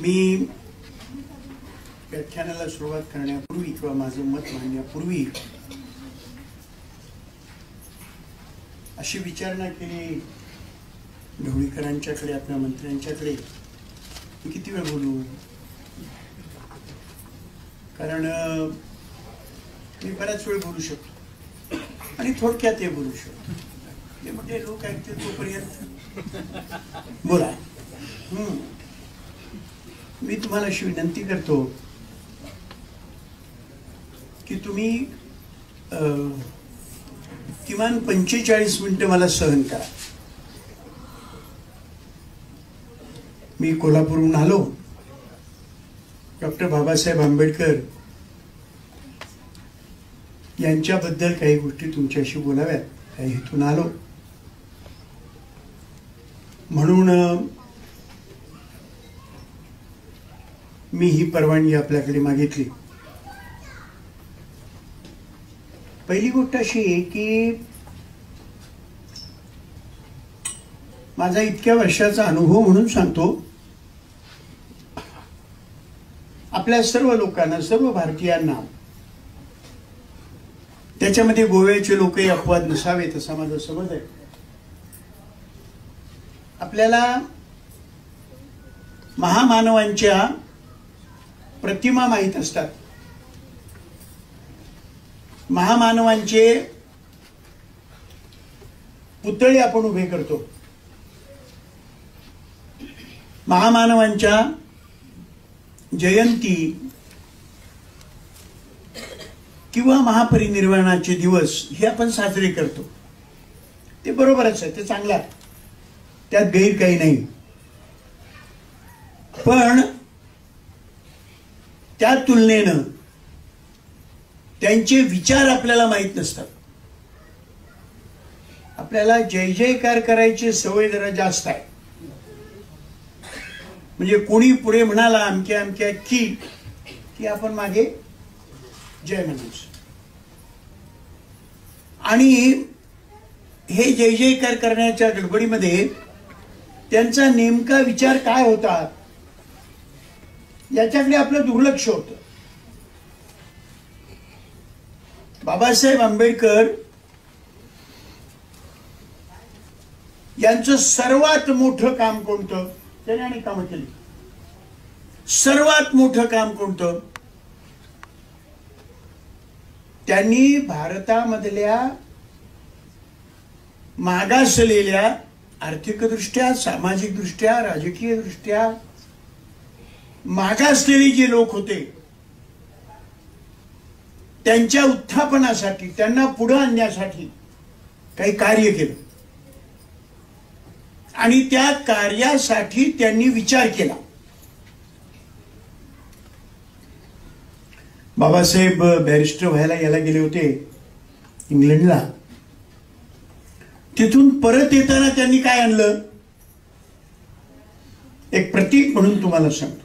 मी व्याख्यानाला सुरुवात करण्यापूर्वी किंवा माझं मत मांडण्यापूर्वी अशी विचारणा केली ढवळीकरांच्याकडे आपल्या मंत्र्यांच्याकडे. मी किती वेळ बोलू? कारण मी बराच वेळ बोलू शकतो. आणि थोडक्यात हे बोलू शकतो. ते म्हणजे लोक ऐकते तोपर्यंत. बोला. हम्म. मी तुम्हाला अशी विनंती करतो की तुम्ही किमान पंचेचाळीस मिनिटं मला सहन करा. मी कोल्हापूरहून आलो. डॉक्टर बाबासाहेब आंबेडकर यांच्याबद्दल काही गोष्टी तुमच्याशी बोलाव्यात काही हेतून आलो. म्हणून मी ही परवानगी आपल्याकडे मागितली. पहिली गोष्ट अशी आहे की माझा इतक्या वर्षाचा अनुभव म्हणून सांगतो आपल्या सर्व लोकांना सर्व भारतीयांना त्याच्यामध्ये गोव्याचे लोकही अपवाद नसावेत असा माझा समज आहे. आपल्याला महामानवांच्या प्रतिमा माहीत असतात. महामानवांचे पुतळे आपण उभे करतो. महामानवांच्या जयंती किंवा महापरिनिर्वाणाचे दिवस हे आपण साजरे करतो. ते बरोबरच आहे ते चांगलं त्यात गैर काही नाही. पण त्या तुलनेनं त्यांचे विचार आपल्याला माहीत नसतात. आपल्याला जय जयकार करायची सवय जरा जास्त आहे. म्हणजे कोणी पुढे म्हणाला अमक्या अमक्या की की आपण मागे जय म्हणायचं आणि हे जय जयकार करण्याच्या गडबडीमध्ये त्यांचा नेमका विचार काय होता? याच्याकडे आपलं दुर्लक्ष होतं. बाबासाहेब आंबेडकर यांचं सर्वात मोठं काम कोणतं? त्याने आणि कामं केली. सर्वात मोठं काम कोणतं? त्यांनी भारतामधल्या मागासलेल्या आर्थिकदृष्ट्या सामाजिकदृष्ट्या राजकीयदृष्ट्या मागासलेले जे लोक होते त्यांच्या उत्थापनासाठी त्यांना पुढे आणण्यासाठी काही कार्य केलं. आणि त्या कार्यासाठी त्यांनी विचार केला. बाबासाहेब बॅरिस्टर व्हायला यायला गेले होते इंग्लंडला. तिथून परत येताना त्यांनी काय आणलं? एक प्रतीक म्हणून तुम्हाला सांगतो.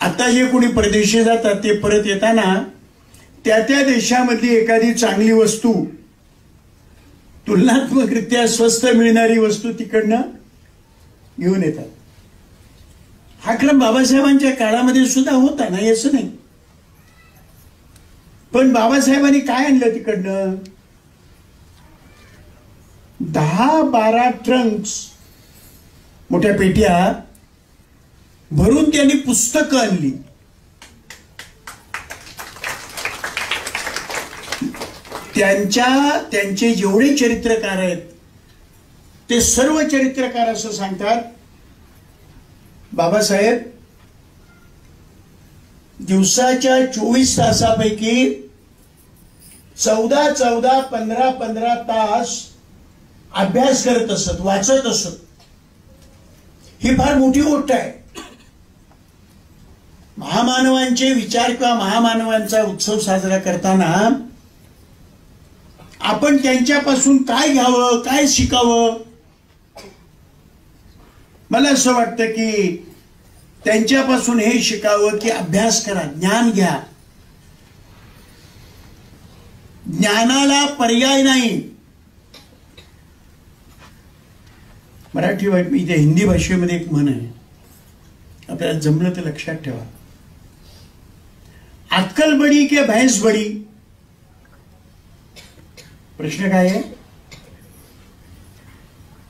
आता जे कोणी परदेशी जातात ते परत येताना त्या त्या देशामधली एखादी चांगली वस्तू तुलनात्मकरित्या स्वस्त मिळणारी वस्तू तिकडनं घेऊन येतात. हा क्रम बाबासाहेबांच्या काळामध्ये सुद्धा होता ना असं नाही. पण बाबासाहेबांनी काय आणलं तिकडनं? दहा बारा ट्रंक्स मोठ्या पेट्या भरून त्यांनी पुस्तकं आणली. त्यांच्या त्यांचे जेवढे चरित्रकार आहेत ते सर्व चरित्रकार असं सांगतात बाबासाहेब दिवसाच्या चोवीस तासापैकी चौदा चौदा पंधरा पंधरा तास अभ्यास करत असत वाचत असत. ही फार मोठी गोष्ट आहे. महामानवांचे विचार किंवा महामानवांचा उत्सव साजरा करताना आपण त्यांच्यापासून काय घ्यावं काय शिकावं? मला असं वाटतं की त्यांच्यापासून हे शिकावं की अभ्यास करा ज्ञान घ्या. ज्ञानाला पर्याय नाही. मराठी वाईट इथे हिंदी भाषेमध्ये एक म्हण आहे. आपल्याला जमलं तर लक्षात ठेवा. अक्कल बडी की भैंस बडी? प्रश्न काय आहे?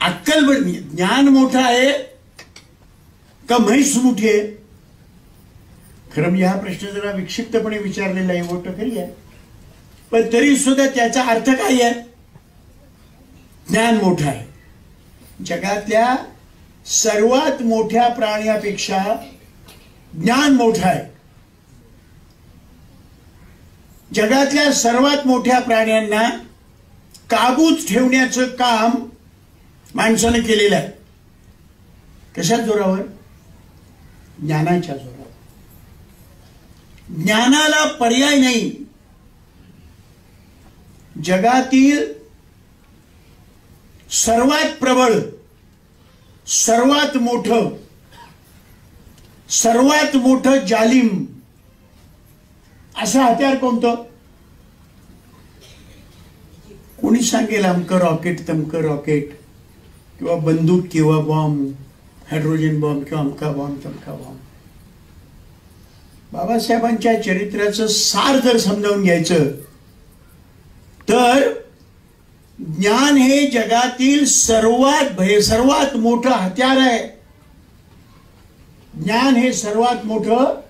अक्कल बडी म्हणजे ज्ञान मोठा आहे का म्हैस मोठी आहे? खरं म्हणजे हा प्रश्न जरा विक्षिप्तपणे विचारलेला आहे मोठं खरी आहे. पण तरी सुद्धा त्याचा अर्थ काय आहे? ज्ञान मोठं आहे. जगातल्या सर्वात मोठ्या प्राण्यापेक्षा ज्ञान मोठं आहे. जगातल्या सर्वात मोठ्या प्राण्यांना काबूत ठेवण्याचं काम माणसानं केलेलं आहे. कशा जोरावर? ज्ञानाच्या जोरावर. ज्ञानाला पर्याय नाही. जगातील सर्वात प्रबळ सर्वात मोठं सर्वात मोठं जालिम असं हत्यार कोणतं? कोणी सांगेल अमकं रॉकेट तमकं रॉकेट किंवा बंदूक किंवा बॉम्ब हायड्रोजन बॉम्ब किंवा अमका बॉम्ब तमका बॉम्ब बाबासाहेबांच्या चरित्राचं सार जर समजावून घ्यायचं तर ज्ञान हे जगातील सर्वात भय सर्वात मोठं हत्यार आहे. ज्ञान हे सर्वात मोठं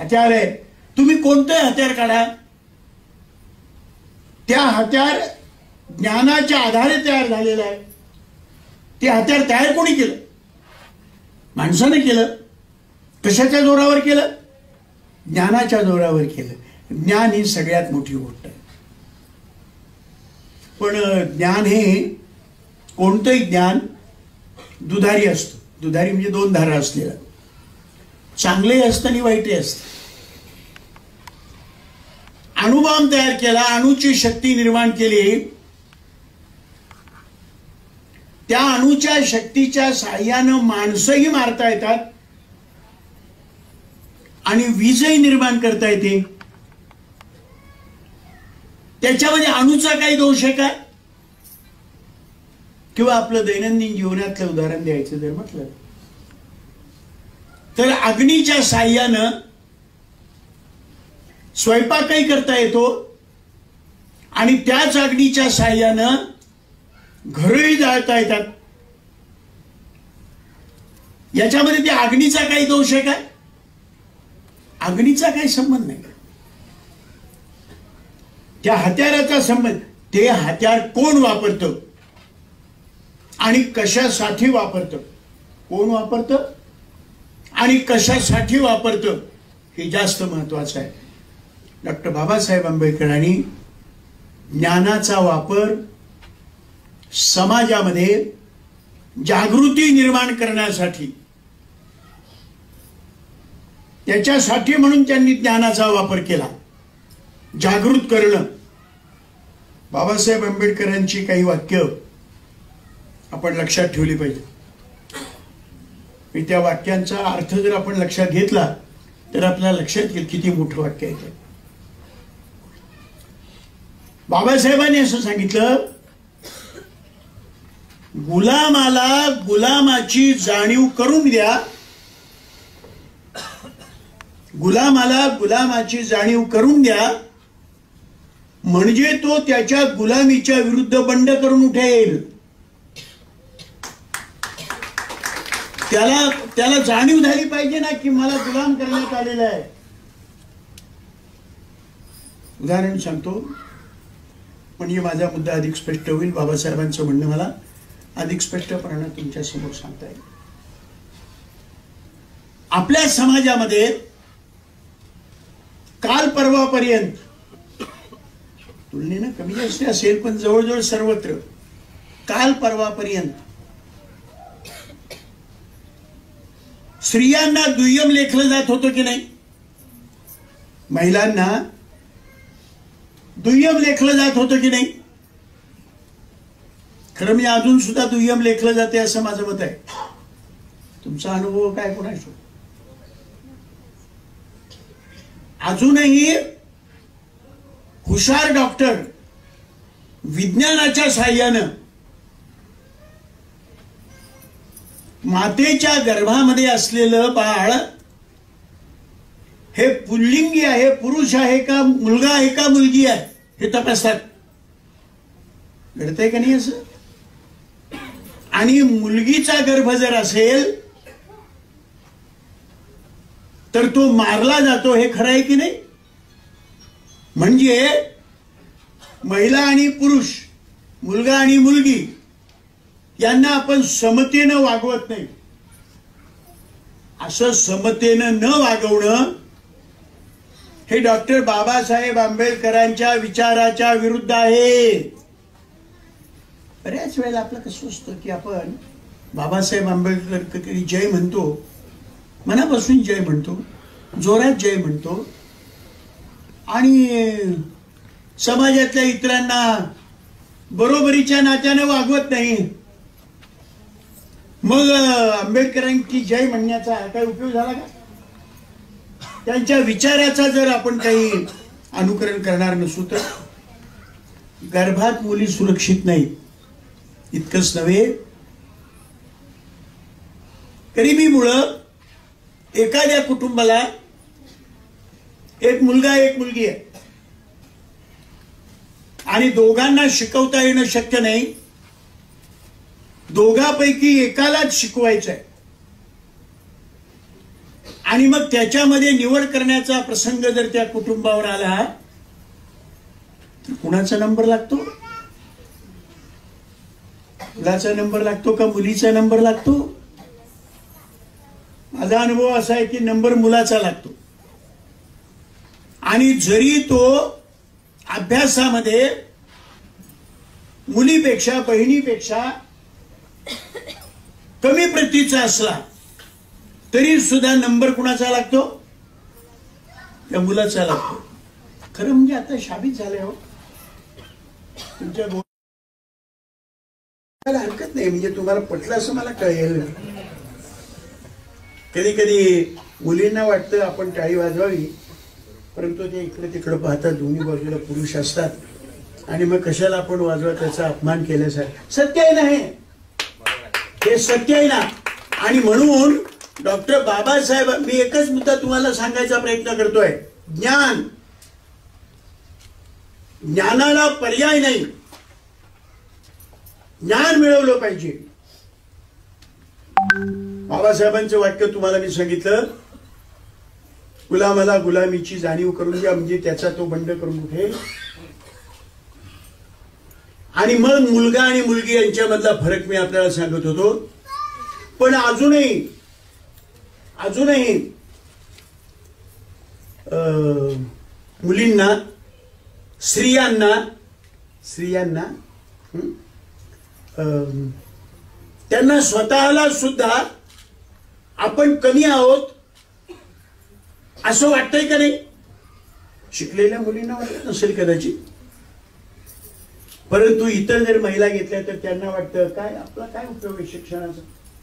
हत्यार आहे. तुम्ही कोणतंही हत्यार काढा. त्या हत्यार ज्ञानाच्या आधारे तयार झालेलं आहे. ते हत्यार तयार कोणी केलं? माणसानं केलं. कशाच्या जोरावर केलं? ज्ञानाच्या जोरावर केलं. ज्ञान ही सगळ्यात मोठी गोष्ट आहे. पण ज्ञान हे कोणतंही ज्ञान दुधारी असतं. दुधारी म्हणजे दोन धारा असलेलं. चांगलंही असतं आणि वाईटही असतं. अणुबॉम्ब तयार केला अणुची शक्ती निर्माण केली. त्या अणुच्या शक्तीच्या साह्यानं माणसंही मारता येतात आणि वीजही निर्माण करता येते. त्याच्यामध्ये अणुचा काही दोष आहे का? किंवा आपलं दैनंदिन जीवनातलं उदाहरण द्यायचं जर म्हटलं तर अग्नीच्या साह्यानं स्वयंपाकही करता येतो? आणि त्याच अग्नीच्या साह्यानं घरही जाळता येतात. याच्यामध्ये त्या अग्नीचा काही दोष आहे काय अग्नीचा काही संबंध नाही. त्या हत्याराचा संबंध ते हत्यार कोण वापरतं? आणि कशासाठी वापरतं? कोण वापरतं? आणि कशासाठी वापरतं? हे जास्त महत्वाचं आहे. डॉक्टर बाबासाहेब आंबेडकरांनी ज्ञानाचा वापर समाजामध्ये जागृती निर्माण करण्यासाठी त्याच्यासाठी म्हणून त्यांनी ज्ञानाचा वापर केला. जागृत करणं. बाबासाहेब आंबेडकरांची काही वाक्य आपण लक्षात ठेवली पाहिजे. मी त्या वाक्यांचा अर्थ जर आपण लक्षात घेतला तर आपल्या लक्षात येईल किती मोठं वाक्य आहे ते. बाबासाहेबांनी असं सांगितलं गुलामाला गुलामाची जाणीव करून द्या. गुलामाला गुलामाची जाणीव करून द्या. म्हणजे तो त्याच्या गुलामीच्या विरुद्ध बंड करून उठेल. त्याला त्याला जाणीव झाली पाहिजे ना की मला गुलाम करण्यात आलेला आहे. उदाहरण सांगतो. म्हणजे माझा मुद्दा अधिक स्पष्ट होईल? बाबासाहेबांचं म्हणणं मला अधिक स्पष्टपणानं तुमच्यासमोर सांगता येईल. आपल्या समाजामध्ये काल परवापर्यंत तुलनेनं कमी जास्त असेल पण जवळजवळ सर्वत्र काल परवापर्यंत स्त्रियांना दुय्यम लेखलं जात होतं की नाही? महिलांना दुय्यम लेखलं जात होतं की नाही? खरं म्हणजे अजून सुद्धा दुय्यम लेखलं जाते असं माझं मत आहे. तुमचा अनुभव काय कोणाशो? अजूनही हुशार डॉक्टर विज्ञानाच्या साह्यानं मातेच्या गर्भामध्ये असलेलं बाळ हे पुल्लिंगी आहे पुरुष आहे का मुलगा आहे का मुलगी आहे? हे तपासतात. घडतंय का नाही असं? आणि मुलगीचा गर्भ जर असेल तर तो मारला जातो हे खरं आहे की नाही? म्हणजे महिला आणि पुरुष मुलगा आणि मुलगी यांना आपण समतेनं वागवत नाही. असं समतेनं न वागवणं हे डॉक्टर बाबासाहेब आंबेडकरांच्या विचाराच्या विरुद्ध आहे. बऱ्याच वेळेला आपलं कसं असतं की आपण बाबासाहेब आंबेडकर कधी जय म्हणतो मनापासून जय म्हणतो जोरात जय म्हणतो आणि समाजातल्या इतरांना बरोबरीच्या नात्याने वागवत नाही. मग आंबेडकरांची जय म्हणण्याचा काय उपयोग झाला का? त्यांच्या विचाराचा जर आपण काही अनुकरण करणार नसू तर गर्भात मुली सुरक्षित नाहीत. इतकंच नव्हे. गरिबीमुळं एखाद्या कुटुंबाला एक मुलगा एक मुलगी आहे. आणि दोघांना शिकवता येणं शक्य नाही. दोघापैकी एकालाच शिकवायचं आहे आणि मग त्याच्यामध्ये निवड करण्याचा प्रसंग जर त्या कुटुंबावर आला तर कुणाचा नंबर लागतो? मुलाचा नंबर लागतो का मुलीचा नंबर लागतो? माझा अनुभव असा आहे की नंबर मुलाचा लागतो. आणि जरी तो अभ्यासामध्ये मुलीपेक्षा बहिणीपेक्षा कमी प्रतीचा असला तरी सुद्धा नंबर कुणाचा लागतो? त्या मुलाचा लागतो. खरं म्हणजे आता शाबित झालंय हो. तुमच्या हरकत नाही म्हणजे तुम्हाला पटलं असं मला कळेल कधी कधी मुलींना वाटतं आपण टाळी वाजवावी परंतु ते इकडे तिकडे पाहतात दोन्ही बाजूला पुरुष असतात. आणि मग कशाला आपण वाजवा त्याचा अपमान केल्यासारखं? सत्य आहे ना हे? हे सत्य आहे ना. आणि म्हणून डॉक्टर बाबासाहेब मी एकच मुद्दा तुम्हाला सांगायचा प्रयत्न करतोय. ज्ञान. ज्ञानाला पर्याय नाही. ज्ञान मिळवलं पाहिजे. बाबासाहेबांचं वाक्य तुम्हाला मी सांगितलं. गुलामाला गुलामीची जाणीव करून द्या म्हणजे त्याचा तो बंड करून उठेल आणि मग मुलगा आणि मुलगी यांच्यामधला फरक मी आपल्याला सांगत होतो. पण अजूनही अजूनही अं, मुलींना स्त्रियांना स्त्रियांना अं, त्यांना स्वतःला सुद्धा आपण कमी आहोत असं वाटतंय का नाही? शिकलेल्या मुलींना वाटत नसेल कदाचित. परंतु इतर जर महिला घेतल्या तर त्यांना वाटतं काय आपला काय उपयोग आहे शिक्षणाचा?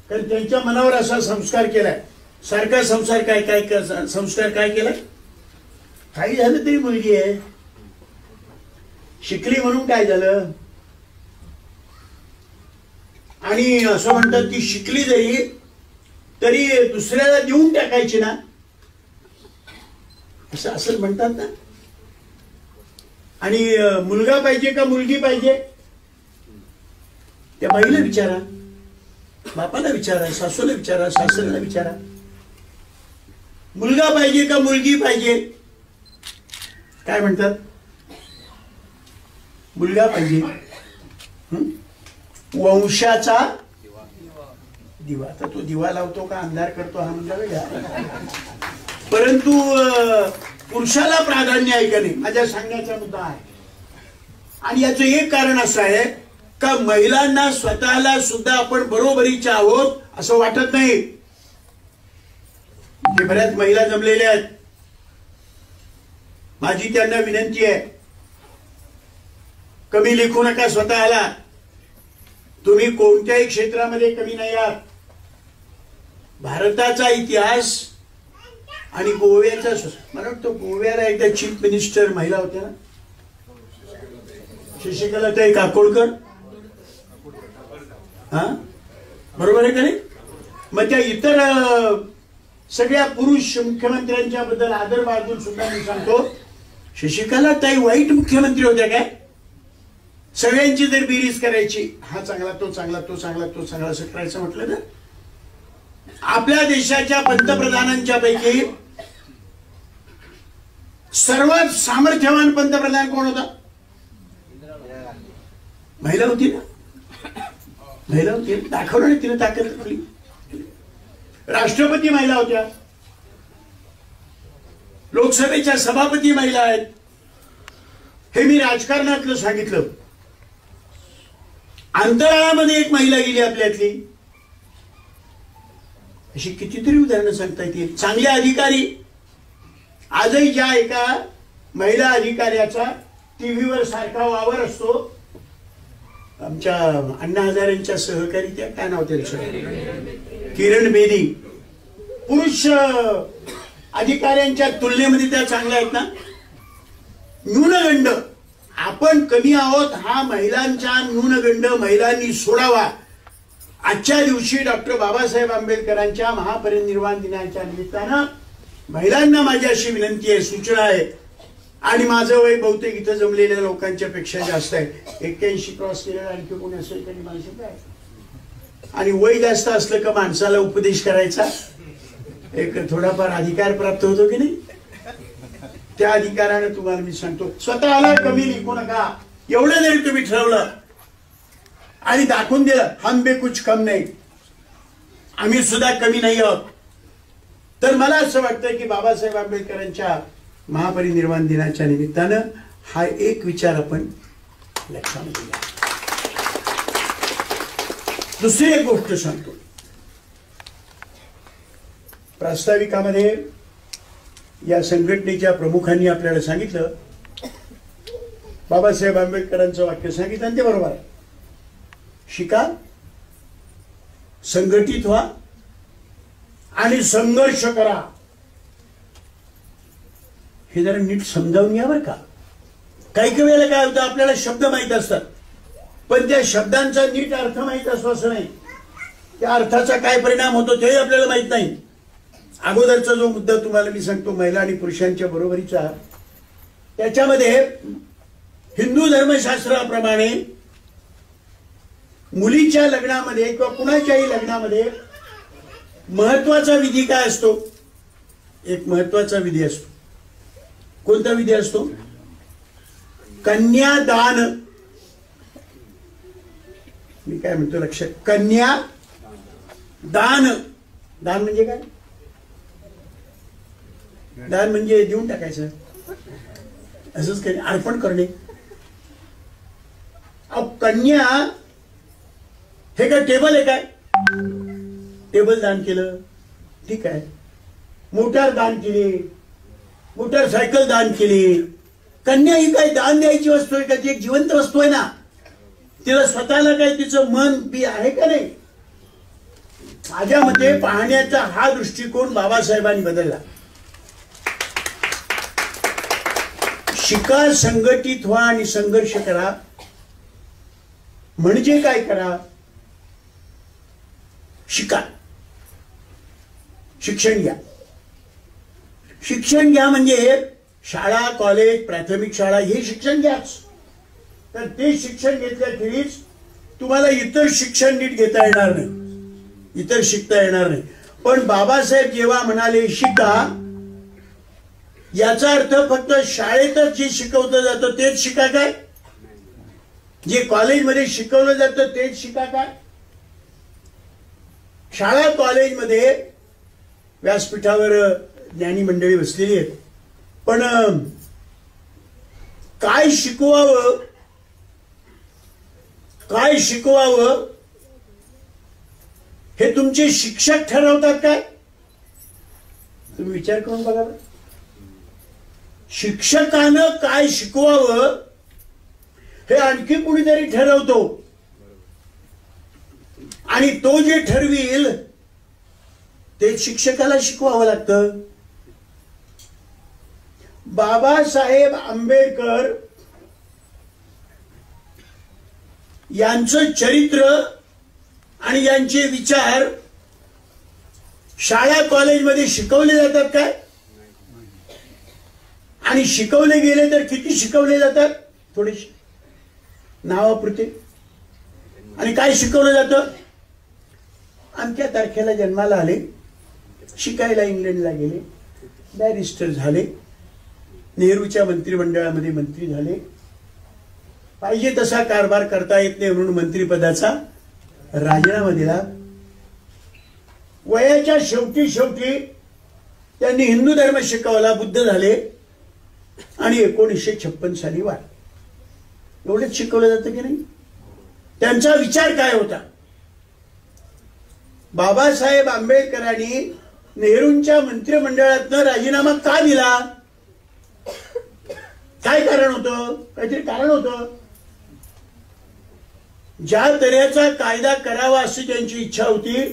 कारण त्यांच्या मनावर असा संस्कार केलाय. सारखा संसार काय काय संस्कार काय केलाय काही झालं तरी मुलगी आहे. शिकली म्हणून काय झालं? आणि असं म्हणतात की शिकली जरी तरी दुसऱ्याला देऊन टाकायची ना. असं असं म्हणतात ना. आणि मुलगा पाहिजे का मुलगी पाहिजे? त्या बाईला विचारा. बापाला विचारा सासूला विचारा सासऱ्याला विचारा. मुलगा पाहिजे का मुलगी पाहिजे? काय म्हणतात? मुलगा पाहिजे. वंशाचा दिवा. तर तो दिवा लावतो का अंधार करतो हा म्हणजे वेगळा. परंतु पुरुषाला प्राधान्य आहे का नाही? माझ्या सांगण्याचा मुद्दा आहे. आणि याचं एक कारण असं आहे का महिलांना स्वतःला सुद्धा आपण बरोबरीच्या आहोत असं वाटत नाही. जे बऱ्याच महिला जमलेल्या आहेत. माझी त्यांना विनंती आहे. कमी लिखू नका स्वतःला. तुम्ही कोणत्याही क्षेत्रामध्ये कमी नाही आहात. भारताचा इतिहास आणि गोव्याचा मला वाटतं गोव्याला एकदा चीफ मिनिस्टर महिला होत्या ना? शशिकला ताई काकोडकर? हा? बरोबर आहे का नाही? मग त्या इतर सगळ्या पुरुष मुख्यमंत्र्यांच्या बद्दल आदर बाळगून सुद्धा मी सांगतो शशिकला ताई वाईट मुख्यमंत्री होत्या काय? सगळ्यांची जर बेरीज करायची हा चांगला तो चांगला तो चांगला तो चांगला असं करायचं म्हटलं ना? आपल्या देशाच्या पंतप्रधानांच्या पैकी सर्वात सामर्थ्यवान पंतप्रधान कोण होता? महिला होती ना? महिला होती. दाखवलं तिने ताकद आपली. राष्ट्रपती महिला होत्या. लोकसभेच्या सभापती महिला आहेत. हे मी राजकारणातलं सांगितलं. अंतराळामध्ये एक महिला गेली आपल्यातली. अशी कितीतरी उदाहरणं सांगता येतील. चांगले अधिकारी. आजही ज्या एका महिला अधिकाऱ्याचा टीव्हीवर सारखा वावर असतो आमच्या अण्णा हजारेंच्या सहकारी त्या काय नाव लक्षात किरण बेदी. पुरुष अधिकाऱ्यांच्या तुलनेमध्ये त्या चांगल्या आहेत ना? न्यूनगंड. आपण कमी आहोत हा महिलांचा न्यूनगंड महिलांनी सोडावा. आजच्या दिवशी डॉक्टर बाबासाहेब आंबेडकरांच्या महापरिनिर्वाण दिनाच्या निमित्तानं महिलांना माझी अशी विनंती आहे सूचना आहे. आणि माझं वय बहुतेक इथं जमलेल्या लोकांच्या पेक्षा जास्त आहे. एक्क्याऐंशी क्रॉस केलेलं आणखी कोणी असेल तरी मला आणि वय जास्त असलं का माणसाला उपदेश करायचा? एक थोडाफार अधिकार प्राप्त होतो की नाही? त्या अधिकाराने तुम्हाला मी सांगतो. स्वतःला कमी लिखू नका. एवढं जरी तुम्ही ठरवलं आणि दाखवून दिलं हम बे कुछ कम नाही. आम्ही सुद्धा कमी नाही आहोत. तर मला असं वाटतं की बाबासाहेब आंबेडकरांच्या महापरिनिर्वाण दिनाच्या निमित्तानं हा एक विचार आपण लक्षामध्ये घ्या दुसरी एक गोष्ट सांगतो प्रास्ताविकामध्ये या संघटनेच्या प्रमुखांनी आपल्याला सांगितलं बाबासाहेब आंबेडकरांचं वाक्य सांगितलं आणि ते बरोबर आहे. शिका संघटित व्हा आणि संघर्ष करा. हे जरा नीट समजावून घ्या बरं का. काही काही वेळेला काय होतं आपल्याला शब्द माहीत असतात. पण त्या शब्दांचा नीट अर्थ माहीत असतो असं नाही. त्या अर्थाचा काय परिणाम होतो तेही आपल्याला माहीत नाही. अगोदरचा जो मुद्दा तुम्हाला मी सांगतो महिला आणि पुरुषांच्या बरोबरीचा त्याच्यामध्ये हिंदू धर्मशास्त्राप्रमाणे मुलीच्या लग्नामध्ये किंवा कुणाच्याही लग्नामध्ये महत्त्वाचा विधी काय असतो? एक महत्त्वाचा विधी असतो. कोणता विधी असतो? कन्यादान मी काय म्हणतो लक्ष. कन्या दान. दान म्हणजे काय? दान म्हणजे देऊन टाकायचं. असंच काही अर्पण करणे. अहो, कन्या हे काय टेबल आहे काय? टेबल दान केलं. ठीक आहे. मोटार दान केली. मोटारसायकल दान केली. कन्या ही काय दान द्यायची वस्तू आहे का? ती एक जिवंत वस्तू आहे ना. तिला स्वतःला काय तिचं मन बी आहे का नाही? माझ्या मते पाहण्याचा हा दृष्टिकोन बाबासाहेबांनी बदलला. शिका संघटित व्हा आणि संघर्ष करा. म्हणजे काय करा? शिका शिक्षण घ्या. शिक्षण घ्या म्हणजे शाळा कॉलेज प्राथमिक शाळा हे शिक्षण घ्याच. तर ते शिक्षण घेतल्याखेरीज तुम्हाला इतर शिक्षण नीट घेता येणार नाही. इतर शिकता येणार नाही. पण बाबासाहेब जेव्हा म्हणाले शिका याचा अर्थ फक्त शाळेतच जे शिकवलं जातं तेच शिका काय? जे कॉलेजमध्ये शिकवलं जातं तेच शिका काय? शाळा कॉलेजमध्ये व्यासपीठावर ज्ञानी मंडळी बसलेली आहेत. पण काय शिकवावं काय शिकवावं? हे तुमचे शिक्षक ठरवतात काय? तुम्ही विचार करून बघा शिक्षकानं काय शिकवावं? हे आणखी कुणीतरी ठरवतो. आणि तो जे ठरवील ते शिक्षकाला शिकवावं लागतं. बाबासाहेब आंबेडकर यांचं चरित्र आणि यांचे विचार शाळा कॉलेजमध्ये शिकवले जातात काय? आणि शिकवले गेले तर किती शिकवले जातात? थोडेसे. नावापुरते. आणि काय शिकवलं जातं? आमच्या तारखेला जन्माला आले. शिकायला इंग्लंडला गेले. बॅरिस्टर झाले. नेहरूच्या मंत्रिमंडळामध्ये मंत्री झाले. पाहिजे तसा कारभार करता येत नाही म्हणून मंत्रिपदाचा राजीनामा दिला. वयाच्या शेवटी शेवटी त्यांनी हिंदू धर्म शिकवला बुद्ध झाले आणि एकोणीसशे छप्पन साली वाढ एवढंच शिकवलं जातं की नाही? त्यांचा विचार काय होता? बाबासाहेब आंबेडकरांनी नेहरूंच्या मंत्रिमंडळातनं राजीनामा का दिला? काय कारण होतं? काहीतरी कारण होतं? ज्या तऱ्हेचा कायदा करावा अशी त्यांची इच्छा होती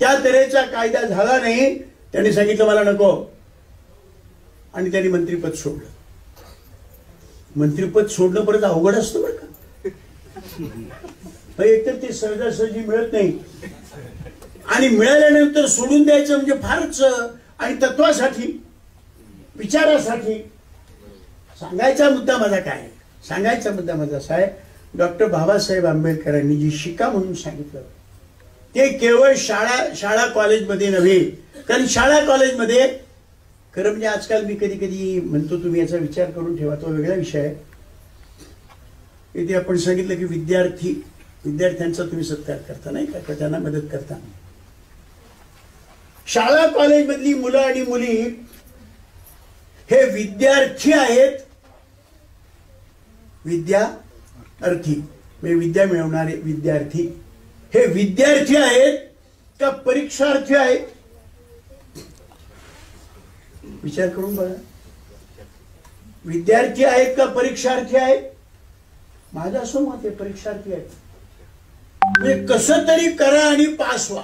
त्या तऱ्हेचा कायदा झाला नाही त्यांनी सांगितलं मला नको. आणि त्यांनी मंत्रीपद सोडलं. मंत्रीपद सोडणं परत अवघड असतं बरं का? एकतर ते सहजासहजी मिळत नाही. आणि मिळाल्यानंतर सोडून द्यायचं म्हणजे फारच आणि तत्वासाठी विचारासाठी. सांगायचा मुद्दा माझा काय? सांगायचा मुद्दा माझा असा आहे डॉक्टर बाबासाहेब आंबेडकरांनी जी शिका म्हणून सांगितलं ते केवळ शाळा शाळा कॉलेजमध्ये नव्हे कारण शाळा कॉलेजमध्ये खरं म्हणजे आजकाल मी कधी कधी म्हणतो तुम्ही याचा विचार करून ठेवा तो वेगळा विषय आहे. इथे आपण सांगितलं की विद्यार्थी विद्यार्थ्यांचा तुम्ही सत्कार करता नाही का? त्यांना मदत करता? शाळा कॉलेजमधली मुलं आणि मुली हे विद्यार्थी आहेत. विद्या अर्थी म्हणजे विद्या मिळवणारे विद्यार्थी. हे विद्यार्थी आहेत का परीक्षार्थी आहेत? विचार करून बघा. विद्यार्थी आहेत का परीक्षार्थी आहेत? माझं असं मत आहे परीक्षार्थी आहेत. म्हणजे कस तरी करा आणि पास व्हा.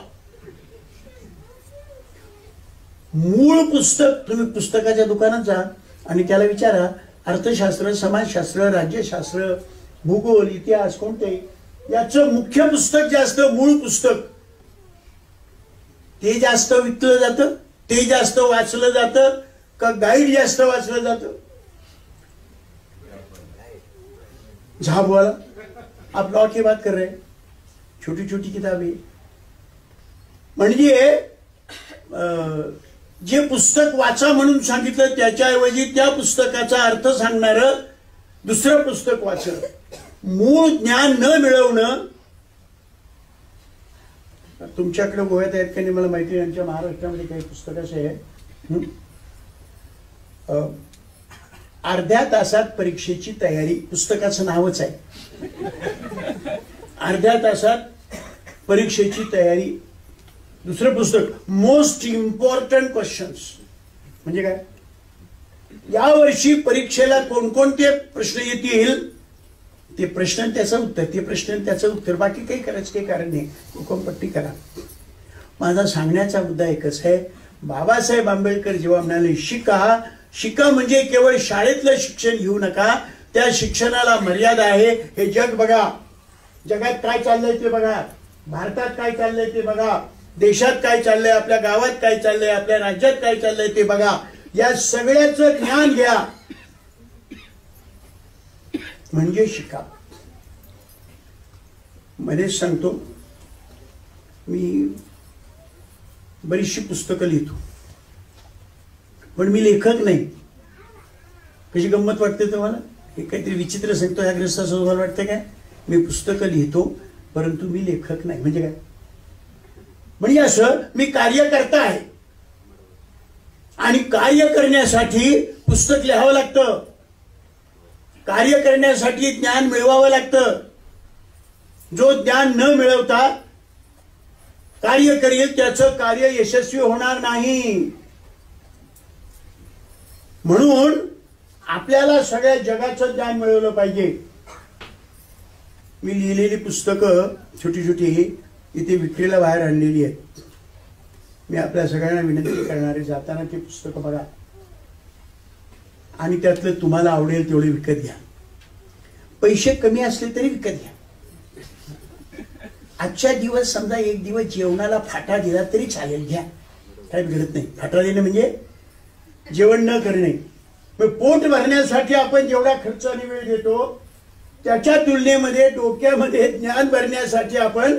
मूळ पुस्तक तुम्ही पुस्तकाच्या दुकानात जा आणि त्याला विचारा अर्थशास्त्र समाजशास्त्र राज्यशास्त्र भूगोल इतिहास कोणते? याचं मुख्य पुस्तक जे असतं मूळ पुस्तक ते जास्त विकलं जातं ते जास्त वाचलं जातं का गाईड जास्त वाचलं जातं? झाप वाला आप लॉ की बात कर रहे हैं? छोटी छोटी किताबें. म्हणजे अं, जे पुस्तक वाचा म्हणून सांगितलं त्याच्याऐवजी त्या पुस्तकाचा अर्थ सांगणार दुसरं पुस्तक वाचलं मूळ ज्ञान न मिळवणं. तुमच्याकडे गोव्यात आहेत का नाही मला माहिती आहे महाराष्ट्रामध्ये काही पुस्तक असे आहे अर्ध्या तासात परीक्षेची तयारी. पुस्तकाचं नावच आहे. अर्ध्या तासात परीक्षेची तयारी. दुसरं पुस्तक मोस्ट इम्पॉर्टंट क्वेश्चन्स म्हणजे काय? यावर्षी परीक्षेला कोणकोणते प्रश्न येतील? ते प्रश्न त्याचं उत्तर ते प्रश्न त्याचं उत्तर बाकी काही करायचं काही कारण नाही. हुकमपट्टी करा. माझा सांगण्याचा मुद्दा एकच आहे बाबासाहेब आंबेडकर जेव्हा म्हणाले शिका शिका म्हणजे केवळ शाळेतलं शिक्षण घेऊ नका त्या शिक्षणाला मर्यादा आहे हे जग बघा. जगात काय चाललंय ते बघा. भारतात काय चाललंय ते बघा. देशात काय चाललंय आपल्या गावात काय चाललंय आपल्या राज्यात काय चाललंय ते बघा. या सगळ्याचं ज्ञान घ्या. म्हणजे शिका. मध्येच सांगतो मी बरीचशी पुस्तकं लिहितो. पण मी लेखक नाही. कशी गंमत वाटते तुम्हाला? हे काहीतरी विचित्र सांगतो ह्या ग्रस्तासोबत तुम्हाला वाटतं काय? मी पुस्तकं लिहितो परंतु मी लेखक नाही. म्हणजे काय? म्हणजे असं मी कार्यकर्ता आहे. आणि कार्य करण्यासाठी पुस्तक लिहावं लागतं. कार्य करण्यासाठी ज्ञान मिळवावं लागतं. जो ज्ञान न मिळवता कार्य करेल त्याचं कार्य यशस्वी होणार नाही. म्हणून आपल्याला सगळ्या जगाचं ज्ञान मिळवलं पाहिजे. मी लिहिलेली पुस्तकं छोटी छोटी ही इथे विक्रीला बाहेर आणलेली आहेत. मी आपल्या सगळ्यांना विनंती करणारे जाताना ती पुस्तकं बघा. आणि त्यातलं तुम्हाला आवडेल तेवढे विकत घ्या. पैसे कमी असले तरी विकत घ्या. आजच्या दिवस समजा एक दिवस जेवणाला फाटा दिला तरी चालेल घ्या. काय बिघडत नाही. फाटा देणं म्हणजे जेवण न करणे. मग पोट भरण्यासाठी आपण जेवढा खर्च आणि वेळ देतो त्याच्या तुलनेमध्ये डोक्यामध्ये ज्ञान भरण्यासाठी आपण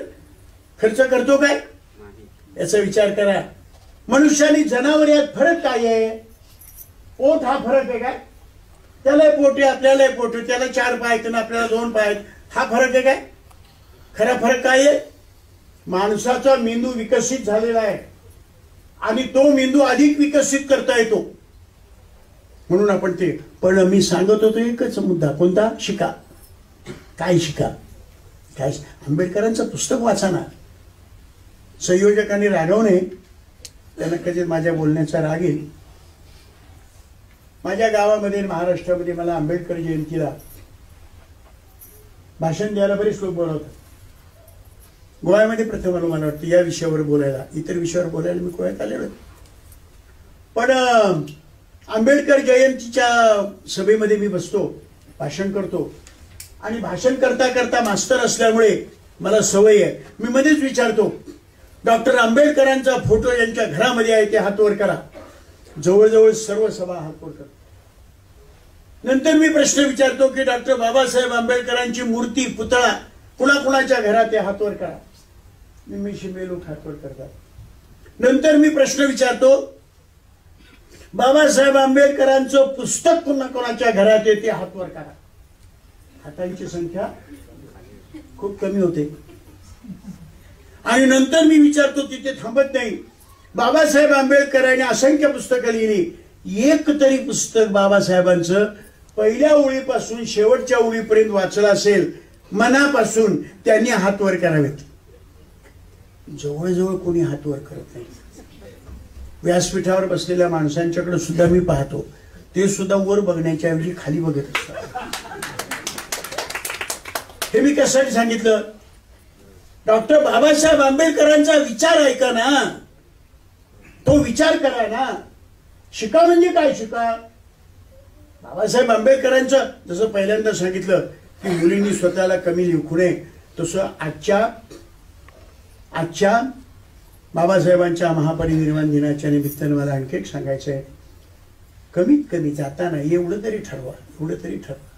खर्च करतो काय? याचा विचार करा. मनुष्याने जनावर यात फरक काय आहे? पोट हा फरक आहे काय? त्याला पोटी आपल्याला पोट त्याला चार पाय आहेत आणि आपल्याला दोन पाय आहेत. हा फरक आहे काय? खरा फरक काय आहे? माणसाचा मेंदू विकसित झालेला आहे. आणि तो मेंदू अधिक विकसित करता येतो. म्हणून आपण ते पण मी सांगत होतो एकच मुद्दा. कोणता? शिका. काय शिका? काय आंबेडकरांचं पुस्तक वाचा ना संयोजकांनी रागवणे. त्यांना कधी माझ्या बोलण्याचा राग येईल. माझ्या गावामध्ये महाराष्ट्रामध्ये मला आंबेडकर जयंतीला भाषण द्यायला बरेच लोक बोलवतात. गोव्यामध्ये प्रथम आलो मला वाटतं या विषयावर बोलायला. इतर विषयावर बोलायला मी गोव्यात आलेलो पण आंबेडकर जयंतीच्या सभेमध्ये मी बसतो भाषण करतो. आणि भाषण करता करता मास्तर असल्यामुळे मला सवय आहे. मी मध्येच विचारतो डॉक्टर आंबेडकरांचा फोटो यांच्या घरामध्ये आहे ते हातवर करा. जवळजवळ सर्व सभा हातवर नंतर मी प्रश्न विचारतो की डॉक्टर बाबासाहेब आंबेडकरांची मूर्ती पुतळा कुणाकुणाच्या घरात आहे? हातवर करा. मी शिमेलू ठाकूर करतात. नंतर मी प्रश्न विचारतो बाबासाहेब आंबेडकरांचं पुस्तक पुन्हा कोणाच्या घरात येते हातवर करा. हातांची संख्या खूप कमी होते. आणि नंतर मी विचारतो तिथे थांबत नाही. बाबासाहेब आंबेडकरांनी असंख्य पुस्तकं लिहिली. एक तरी पुस्तक बाबासाहेबांचं पहिल्या ओळीपासून शेवटच्या ओळीपर्यंत वाचलं असेल मनापासून त्यांनी हात वर करावेत. जवळजवळ कोणी हात वर करत नाही. व्यासपीठावर बसलेल्या माणसांच्याकडे सुद्धा मी पाहतो. ते सुद्धा वर बघण्याच्या ऐवजी खाली बघत असतात. हे मी कशासाठी सांगितलं? डॉक्टर बाबासाहेब आंबेडकरांचा विचार ऐका ना. तो विचार करा ना. शिका म्हणजे काय शिका? बाबासाहेब आंबेडकरांचं जसं पहिल्यांदा सांगितलं की मुलींनी स्वतःला कमी लिखू नये तसं आजच्या आजच्या बाबासाहेबांच्या महापरिनिर्वाण दिनाच्या निमित्तानं मला आणखी एक सांगायचं आहे. कमीत कमी जाताना एवढं तरी ठरवा एवढं तरी ठरवा.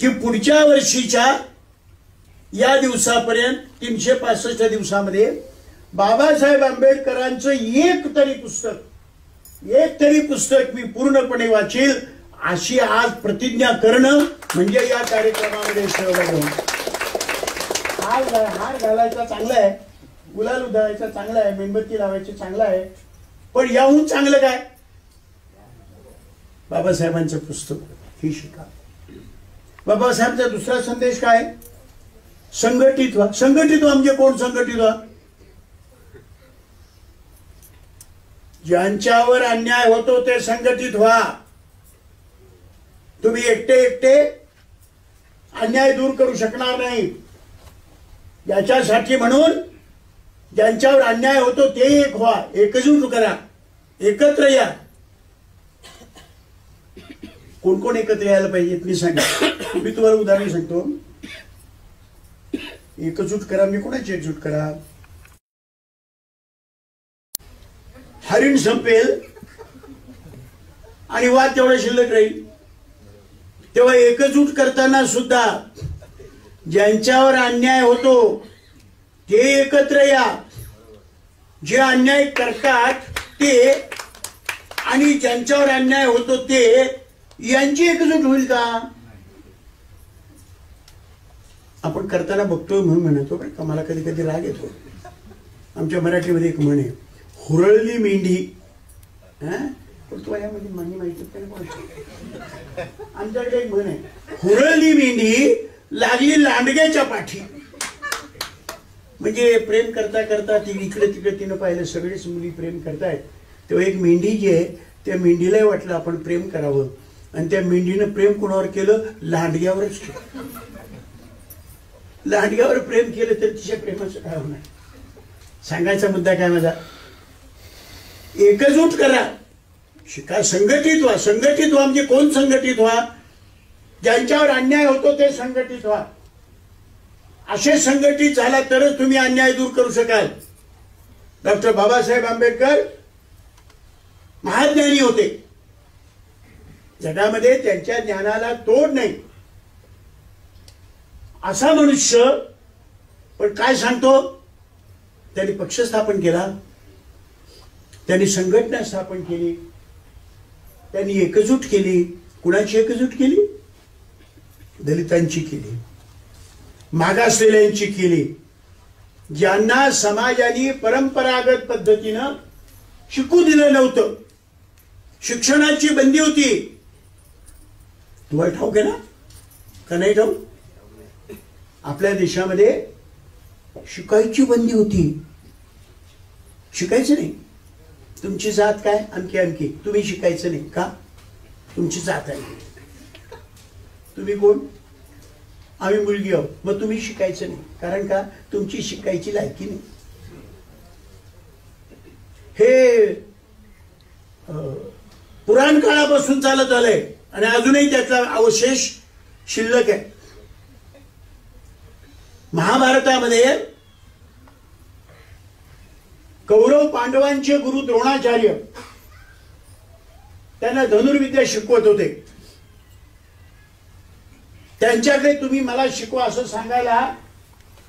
की पुढच्या वर्षीच्या या दिवसापर्यंत तीनशे पासष्ट दिवसामध्ये बाबासाहेब आंबेडकरांचं एक तरी पुस्तक एक तरी पुस्तक मी पूर्णपणे वाचील अशी आज प्रतिज्ञा करणं म्हणजे या कार्यक्रमामध्ये सहभाग होणं हार हार घालायचा चांगला आहे. गुलाल उधळायचा चांगला आहे मेणबत्ती लावायची चांगला आहे. पण याहून चांगलं काय? बाबासाहेबांचं पुस्तक ही शिका. बाबासाहेबचा दुसरा संदेश काय? संघटित व्हा संघटित व्हा म्हणजे कोण संघटित व्हा ज्यांच्यावर अन्याय होतो ते संघटित व्हा. तुम्ही एकटे एकटे अन्याय दूर करू शकणार नाही. याच्यासाठी म्हणून ज्यांच्यावर अन्याय होतो ते एक व्हा. एकजूट करा. एकत्र या. कोण कोण एकत्र यायला पाहिजेत मी सांगा मी तुम्हाला उदाहरण सांगतो. एकजूट करा. मी कोणाची एकजूट करा? हरिण संपेल आणि वाद तेवढा शिल्लक राहील. तेव्हा एकजूट करताना सुद्धा ज्यांच्यावर अन्याय होतो ते एकत्र या. जे अन्याय करतात ते आणि ज्यांच्यावर अन्याय होतो ते यांची एकजूट होईल का? आपण करताना बघतोय म्हणून म्हणतो बरं का मला कधी कधी राग येतो. आमच्या मराठीमध्ये एक म्हण आहे हुरळली मेंढी हं? पण तुला यामध्ये माहिती? आमच्याकडे एक म्हण आहे हुरळली मेंढी लागली लांडग्याच्या पाठी म्हणजे प्रेम करता करता ती इकडे तिकडे तिनं पाहिलं सगळेच मुली प्रेम करतायत तेव्हा एक मेंढी जी आहे त्या मेंढीलाही वाटलं आपण प्रेम करावं आणि त्या मेंढीनं प्रेम कोणावर केलं लांडग्यावरच केलं लांडग्यावर प्रेम केलं तर तिच्या प्रेमाचं काय होणार सांगायचा मुद्दा काय माझा एकजूट करा. शिका संघटित व्हा. संघटित व्हा म्हणजे कोण संघटित व्हा? ज्यांच्यावर अन्याय होतो ते संघटित व्हा. असे संघटित झाला तरच तुम्ही अन्याय दूर करू शकाल. डॉक्टर बाबासाहेब आंबेडकर महाज्ञानी होते. जगामध्ये त्यांच्या ज्ञानाला तोड नाही. असा मनुष्य पण काय सांगतो? त्यांनी पक्ष स्थापन केला. त्यांनी संघटना स्थापन केली. त्यांनी एकजूट केली. कुणाची एकजूट केली? दलितांची केली. मागासलेल्यांची केली. ज्यांना समाजाने परंपरागत पद्धतीनं शिकू दिलं नव्हतं. शिक्षणाची बंदी होती. तुम्हाला ठाऊक आहे ना? का नाही ठाऊक? आपल्या देशामध्ये शिकायची बंदी होती. शिकायचं नाही. तुमची जात काय? आणखी आणखी. तुम्ही शिकायचं नाही का? तुमची जात आहे. तुम्ही कोण? आम्ही मुलगी आहोत. मग तुम्ही शिकायचं नाही. कारण का? तुमची शिकायची लायकी नाही. हे पुराण काळापासून चालत आलंय. आणि अजूनही त्याचा अवशेष शिल्लक आहे. महाभारतामध्ये कौरव पांडवांचे गुरु द्रोणाचार्य. त्यांना धनुर्विद्या शिकवत होते. त्यांच्याकडे तुम्ही मला शिकवा असं सांगायला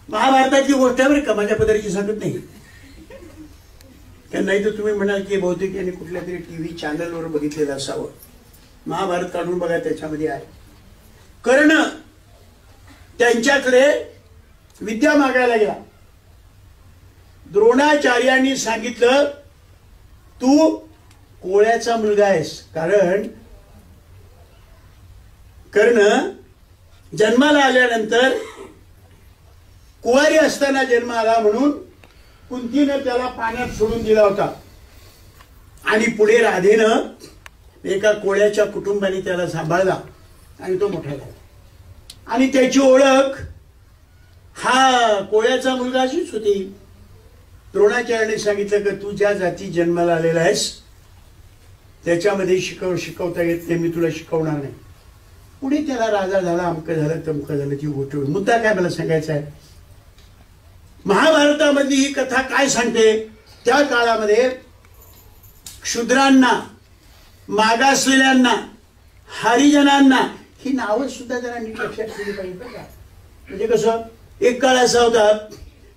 महाभारताची गोष्ट आहे बरं का माझ्या पदरची सांगत नाही. नाही तर तुम्ही म्हणाल की बहुतेक यांनी कुठल्या तरी टीव्ही चॅनलवर बघितलेलं असावं. महाभारत काढून बघा त्याच्यामध्ये आहे. कर्ण त्यांच्याकडे विद्या मागायला गेला. द्रोणाचार्यांनी सांगितलं तू कोळ्याचा मुलगा आहेस. कारण कर्ण जन्माला आल्यानंतर कुवारी असताना जन्म आला म्हणून कुंतीनं त्याला पाण्यात सोडून दिला होता. आणि पुढे राधेनं एका कोळ्याच्या कुटुंबाने त्याला सांभाळला आणि तो मोठा झाला. आणि त्याची ओळख हा कोळ्याचा मुलगा अशीच होती. द्रोणाचार्याने सांगितलं की तू ज्या जाती जन्माला आलेला आहेस त्याच्यामध्ये शिकव शिकवता येत नाही मी तुला शिकवणार नाही. पुढे त्याला राजा झाला अमकं झालं तमकं झालं ती गोष्ट मुद्दा काय मला सांगायचा आहे? महाभारतामधली ही कथा काय सांगते? त्या काळामध्ये क्षुद्रांना मागासलेल्यांना हरिजनांना ही नावं सुद्धा जरा नीट लक्षात ठेवली पाहिजे का. म्हणजे कसं एक काळ असा होता